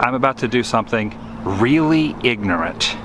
I'm about to do something really ignorant.